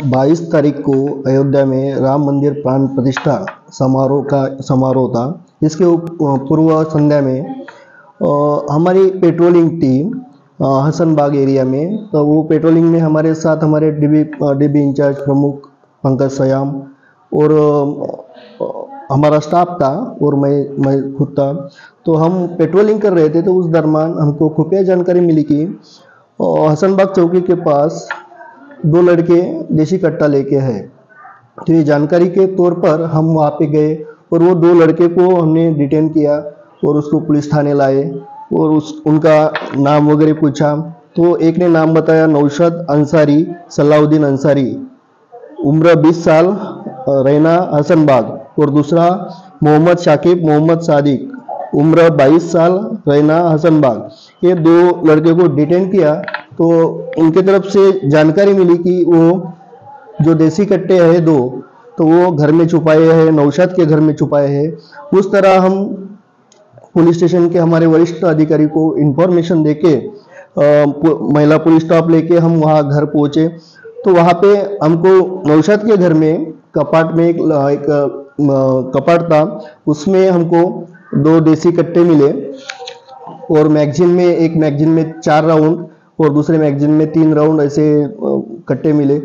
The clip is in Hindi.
22 तारीख को अयोध्या में राम मंदिर प्राण प्रतिष्ठा समारोह का समारोह था। इसके पूर्व संध्या में अ, हमारी पेट्रोलिंग टीम हसनबाग एरिया में तो वो पेट्रोलिंग में हमारे साथ हमारे डीबी डीबी इंचार्ज प्रमुख पंकज सयाम और हमारा स्टाफ था और मैं मैं खुद था। तो हम पेट्रोलिंग कर रहे थे तो उस दरमियान हमको खुफिया जानकारी मिली कि हसनबाग चौकी के पास दो लड़के देशी कट्टा लेके हैं। तो ये जानकारी के तौर पर हम वहाँ पे गए और वो दो लड़के को हमने डिटेन किया और उसको पुलिस थाने लाए और उस, उनका नाम वगैरह पूछा। तो एक ने नाम बताया नौशद अंसारी, सलाउद्दीन अंसारी। उम्र 20 साल रहना हसनबाग और दूसरा मोहम्मद शाकिब मोहम्मद सादिक। उम्र 22 साल रहना हसनबाग। ये दो लड़के को डिटेन किया तो उनके तरफ़ से जानकारी मिली कि वो जो देसी कट्टे हैं दो तो वो घर में छुपाए हैं नौशाद के घर में छुपाए हैं। उस तरह हम पुलिस स्टेशन के हमारे वरिष्ठ अधिकारी को इन्फॉर्मेशन दे के महिला पुलिस स्टॉप लेके हम वहाँ घर पहुँचे। तो वहाँ पे हमको नौशाद के घर में कपाट में एक, एक कपाट था। उसमें हमको दो देसी कट्टे मिले और मैगजीन में एक मैगजीन में चार राउंड और दूसरे मैगजीन में तीन राउंड ऐसे कट्टे मिले।